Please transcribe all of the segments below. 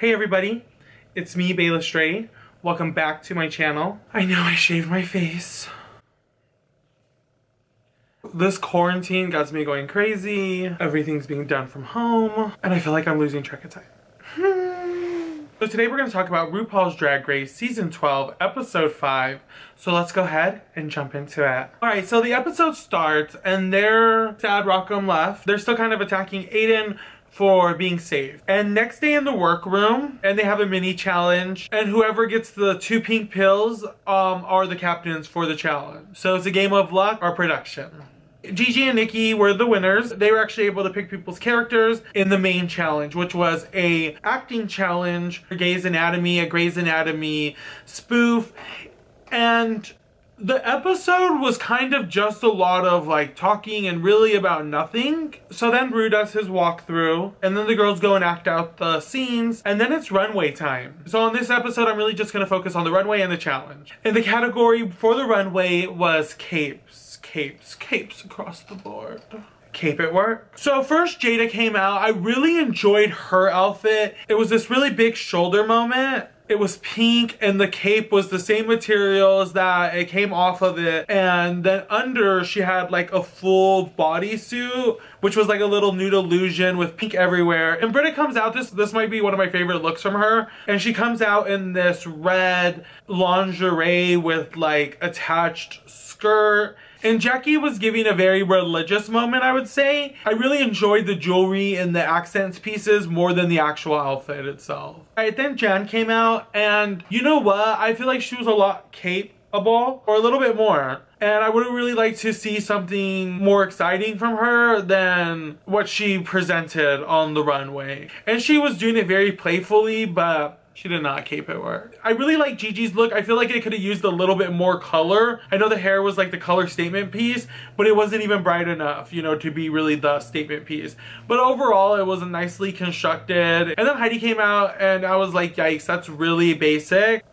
Hey everybody, it's me, Bae Le Stray. Welcome back to my channel. I know I shaved my face. This quarantine got me going crazy. Everything's being done from home. And I feel like I'm losing track of time. so today we're going to talk about RuPaul's Drag Race Season 12, Episode 5. So let's go ahead and jump into it. Alright, so the episode starts and they're sad Rock M left. They're still kind of attacking Aiden for being saved. And next day in the workroom, and they have a mini challenge, and whoever gets the two pink pills um, are the captains for the challenge. So it's a game of luck or production. Gigi and Nicky were the winners. They were actually able to pick people's characters in the main challenge, which was a acting challenge Grey's Anatomy, a Grey's Anatomy spoof. And the episode was kind of just a lot of like talking and really about nothing. So then Ru does his walkthrough and then the girls go and act out the scenes and then it's runway time. So on this episode, I'm really just gonna focus on the runway and the challenge. And the category for the runway was capes, capes, capes across the board cape it work. So first Jaida came out. I really enjoyed her outfit. It was this really big shoulder moment it was pink and the cape was the same materials that it came off of it. And then under she had like a full bodysuit, which was like a little nude illusion with pink everywhere. And Brita comes out, this, this might be one of my favorite looks from her. And she comes out in this red lingerie with like attached skirt and Jackie was giving a very religious moment, I would say. I really enjoyed the jewelry and the accents pieces more than the actual outfit itself. Alright, then Jan came out and you know what? I feel like she was a lot capable or a little bit more. And I would really like to see something more exciting from her than what she presented on the runway. And she was doing it very playfully, but she did not cape it work. I really like Gigi's look. I feel like it could have used a little bit more color. I know the hair was like the color statement piece, but it wasn't even bright enough, you know, to be really the statement piece. But overall, it was nicely constructed. And then Heidi came out and I was like, yikes, that's really basic.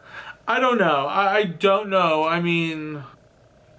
I don't know. I, I don't know. I mean,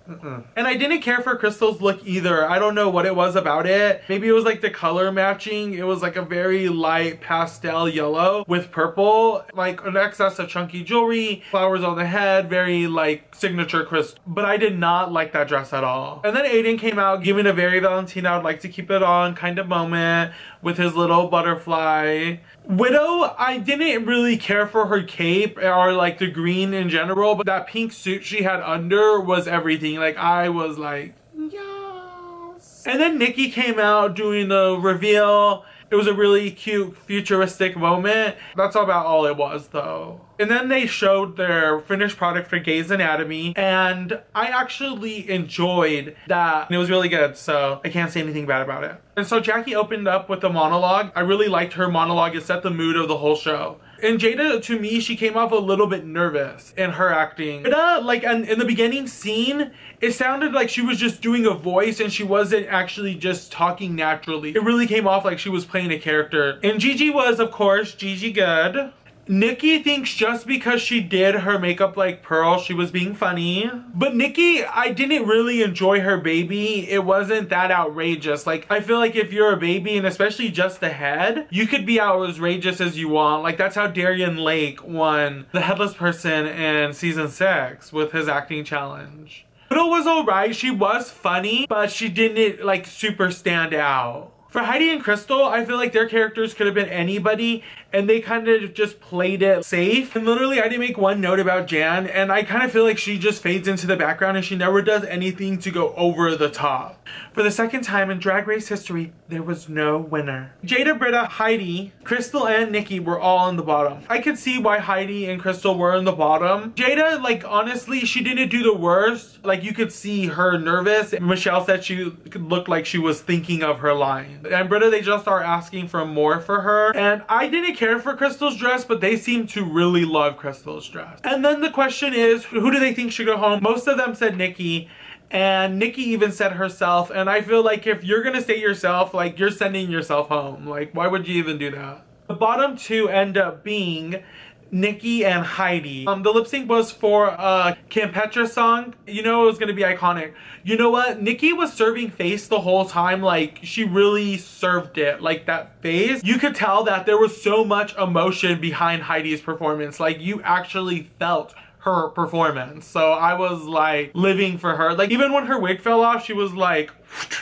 Mm-mm. And I didn't care for Crystal's look either. I don't know what it was about it. Maybe it was like the color matching. It was like a very light pastel yellow with purple, like an excess of chunky jewelry, flowers on the head, very like signature Crystal. But I did not like that dress at all. And then Aiden came out giving a very Valentina, I'd like to keep it on kind of moment with his little butterfly. Widow, I didn't really care for her cape or like the green in general, but that pink suit she had under was everything. Like I was like, yes. And then Nicky came out doing the reveal it was a really cute futuristic moment. That's about all it was though. And then they showed their finished product for Grey's Anatomy and I actually enjoyed that. And it was really good, so I can't say anything bad about it. And so Jackie opened up with a monologue. I really liked her monologue. It set the mood of the whole show. And Jaida, to me, she came off a little bit nervous in her acting. Jaida, like in, the beginning scene, it sounded like she was just doing a voice and she wasn't actually just talking naturally. It really came off like she was playing a character. And Gigi was, of course, Gigi Goode. Nicky thinks just because she did her makeup like Pearl, she was being funny. But Nicky, I didn't really enjoy her baby. It wasn't that outrageous. Like, I feel like if you're a baby, and especially just the head, you could be outrageous as you want. Like, that's how Darienne Lake won the Headless Person in season six with his acting challenge. Widow was alright, she was funny, but she didn't like super stand out. For Heidi and Crystal, I feel like their characters could have been anybody and they kind of just played it safe. And literally, I didn't make one note about Jan and I kind of feel like she just fades into the background and she never does anything to go over the top. For the second time in Drag Race history, there was no winner. Jaida, Brita, Heidi, Crystal, and Nicky were all on the bottom. I could see why Heidi and Crystal were on the bottom. Jaida, like, honestly, she didn't do the worst. Like, you could see her nervous. Michelle said she looked like she was thinking of her line. And Brita, they just are asking for more for her. And I didn't care for Crystal's dress, but they seem to really love Crystal's dress. And then the question is, who do they think should go home? Most of them said Nicky. And Nicky even said herself, and I feel like if you're gonna say yourself, like you're sending yourself home. Like, why would you even do that? The bottom two end up being Nicky and Heidi. Um, the lip sync was for a Kim Petra song. You know it was gonna be iconic. You know what? Nicky was serving face the whole time. Like, she really served it. Like, that face. You could tell that there was so much emotion behind Heidi's performance. Like, you actually felt her performance. So I was like living for her. Like even when her wig fell off, she was like,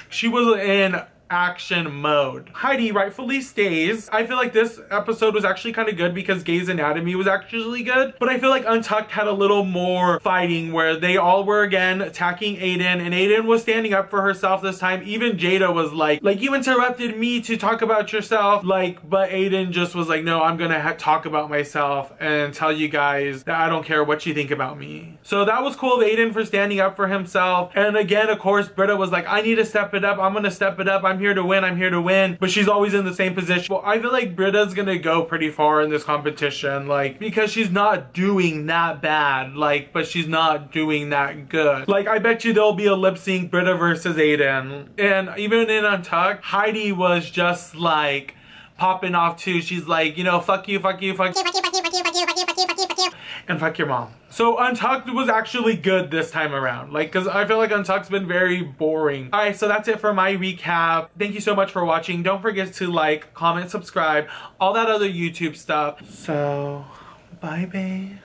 she was in action mode. Heidi rightfully stays. I feel like this episode was actually kind of good because Grey's Anatomy was actually good, but I feel like Untucked had a little more fighting where they all were again attacking Aiden and Aiden was standing up for herself this time. Even Jaida was like, like you interrupted me to talk about yourself. Like, but Aiden just was like, no, I'm gonna talk about myself and tell you guys that I don't care what you think about me. So that was cool of Aiden for standing up for himself. And again, of course, Brita was like, I need to step it up. I'm gonna step it up. I'm I'm here to win, I'm here to win, but she's always in the same position. Well, I feel like Brita's gonna go pretty far in this competition, like, because she's not doing that bad, like, but she's not doing that good. Like, I bet you there'll be a lip sync Brita versus Aiden. And even in Untucked, Heidi was just like, popping off too. She's like, you know, fuck you, fuck you, fuck you, fuck you, fuck you, fuck you, fuck you, fuck you, fuck you, fuck you, fuck you, and fuck your mom. So Untucked was actually good this time around. Like, cause I feel like Untucked's been very boring. All right, so that's it for my recap. Thank you so much for watching. Don't forget to like, comment, subscribe, all that other YouTube stuff. So, bye babe.